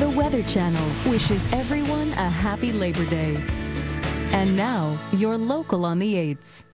The Weather Channel wishes everyone a happy Labor Day. And now, your local on the 8s.